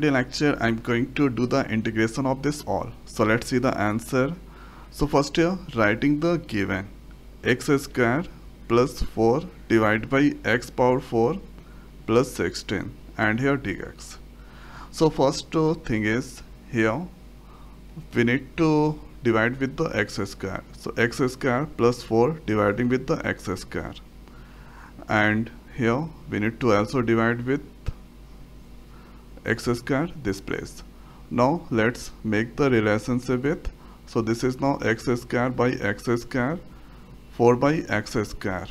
the lecture I'm going to do the integration of this all. So let's see the answer. So first here writing the given. X square plus 4 divided by x power 4 plus 16 and here dx so first thing is here we need to divide with the x square. So x square plus 4 dividing with the x square. And here we need to also divide with x square this place now let's make the relationship with so this is now x square by x square 4 by x square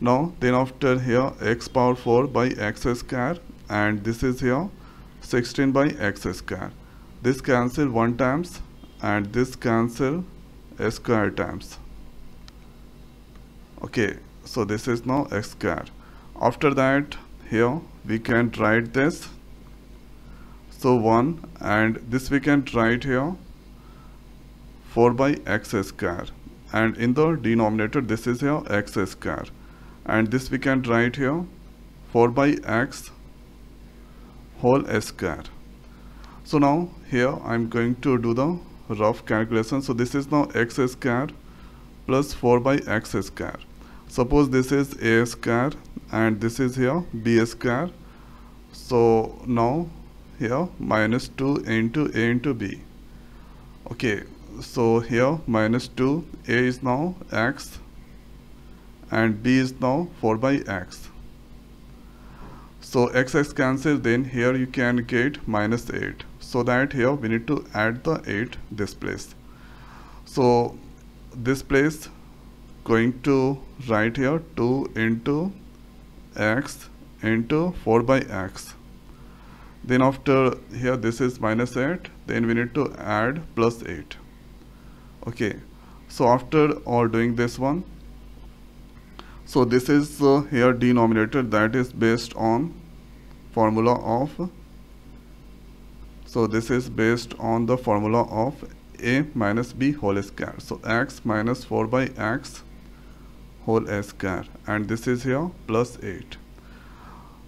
now then after here x power 4 by x square and this is here 16 by x square this cancel one times and this cancel square times. Okay so this is now x square. After that here we can write this so 1 and this we can write here 4 by x square. And in the denominator this is here x square. And this we can write here 4 by x whole square. So now here I'm going to do the rough calculation. So this is now x square plus 4 by x square. Suppose this is a square and this is here b square. So now here minus 2 into a into b. Okay so here minus 2 a is now x and b is now 4 by x. So x x cancel then here you can get minus 8 so that here we need to add the 8 this place. So this place going to write here 2 into x into 4 by x then after here this is minus 8 then we need to add plus 8 okay. So after all doing this one so this is uh, here denominator that is based on formula of so this is based on the formula of a minus b whole square. So x minus 4 by x whole square. And this is here plus 8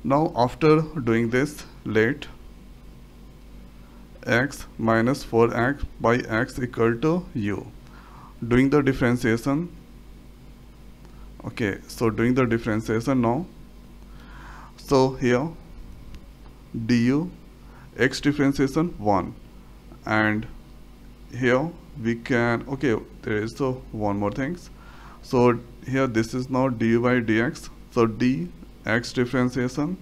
now after doing this let x minus 4x by x equal to u. Doing the differentiation. Okay so doing the differentiation now. So here du x differentiation 1 and here we can okay there is so one more things. So here this is now du by dx. So d x differentiation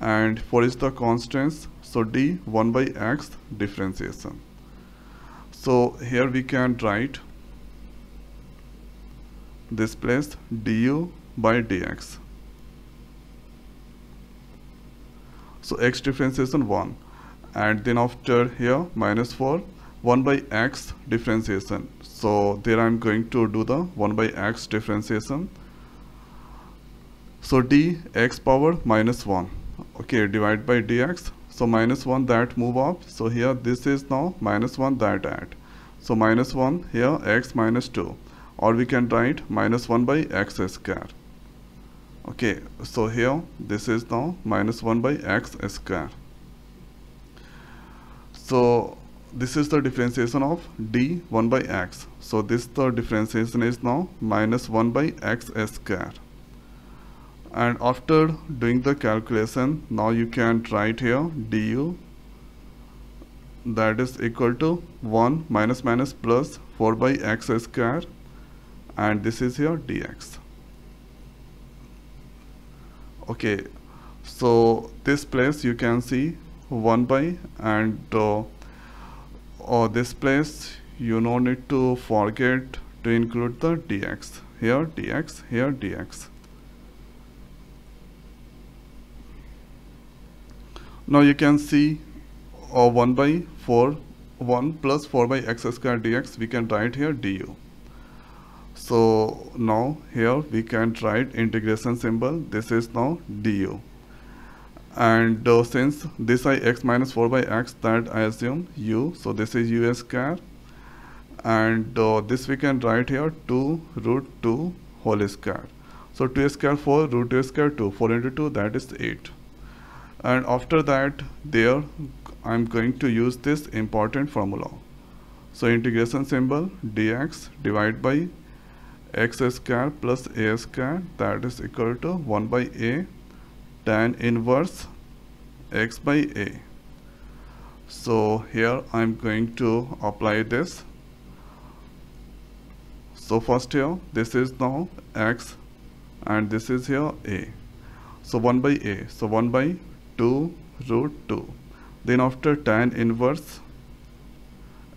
and for is the constants? So d 1 by x differentiation. So here we can write this place du by dx. So x differentiation 1 and then after here minus 4 1 by x differentiation. So there I'm going to do the 1 by x differentiation. So d x power minus 1 okay divide by dx. So minus 1 that move up. So here this is now minus 1 that add. So minus 1 here x minus 2 or we can write minus 1 by x square. Okay so here this is now minus 1 by x square. So this is the differentiation of d 1 by x. So this the differentiation is now minus 1 by x square and after doing the calculation now you can write here du that is equal to 1 minus minus plus 4 by x square. And this is here dx. Okay so this place you can see 1 by and uh, oh, this place you no need to forget to include the dx. Here dx here dx now you can see uh, 1 by 4 1 plus 4 by x square dx we can write here du. So now here we can write integration symbol this is now du. And uh, since this i x minus 4 by x that I assume u so this is u square. And uh, this we can write here 2 root 2 whole square. So 2 square 4 root 2 square 2 4 into 2 that is 8 and after that there I'm going to use this important formula. So integration symbol dx divided by x square plus a square that is equal to 1 by a tan inverse x by a. So here I'm going to apply this. So first here this is now x and this is here a. So 1 by a. So 1 by 2 root 2 then after tan inverse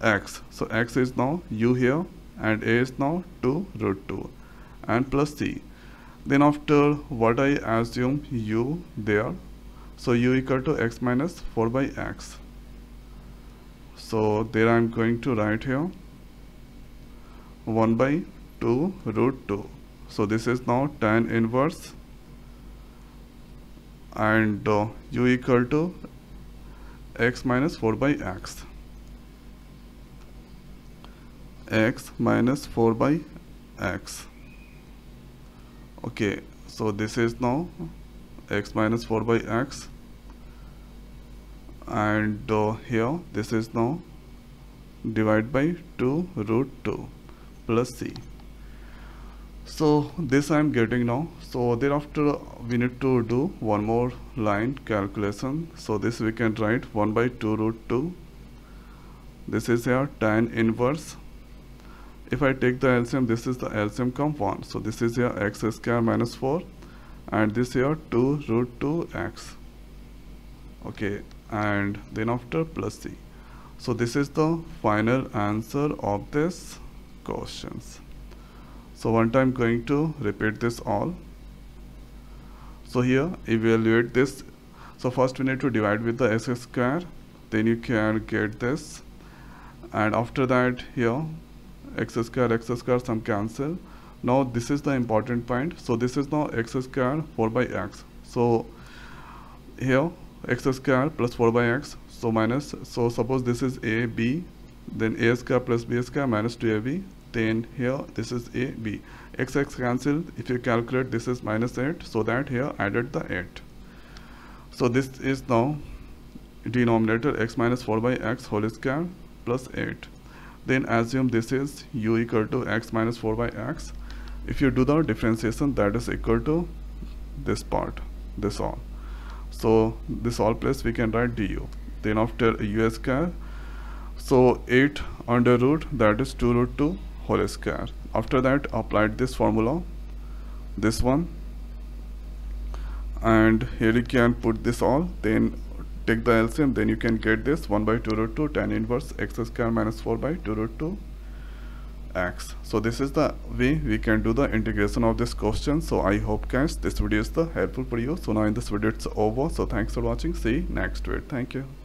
x. So x is now u here and a is now 2 root 2 and plus c. Then after what I assume u there. So u equal to x minus 4 by x. So there I'm going to write here 1 by 2 root 2 so this is now tan inverse and uh, u equal to x minus 4 by x. x minus 4 by x. Okay so this is now x minus 4 by x. And uh, here this is now divided by 2 root 2 plus c so this I am getting now. So thereafter we need to do one more line calculation. So this we can write 1 by 2 root 2 this is here tan inverse. If I take the LCM this is the LCM 1 so this is here x square minus 4 and this here 2 root 2 x. Okay and then after plus c. So this is the final answer of this questions so one time going to repeat this all. So here evaluate this. So first we need to divide with the s square. Then you can get this. And after that here x square x square some cancel. Now this is the important point. So this is now x square 4 by x. So here x square plus 4 by x. So minus so suppose this is a b. Then a square plus b square minus 2ab then here this is a b. X x cancel if you calculate this is minus 8 so that here added the 8 so this is now denominator x minus 4 by x whole square plus 8 then assume this is u equal to x minus 4 by x. If you do the differentiation that is equal to this part this all. So this all place we can write du. Then after u square so 8 under root that is 2 root 2 whole square after that applied this formula this one and here you can put this all then take the LCM then you can get this 1 by 2 root 2 tan inverse x square minus 4 by 2 root 2 x. So this is the way we can do the integration of this question. So i hope guys this video is the helpful for you. So now in this video it's over. So thanks for watching. See you next video. Thank you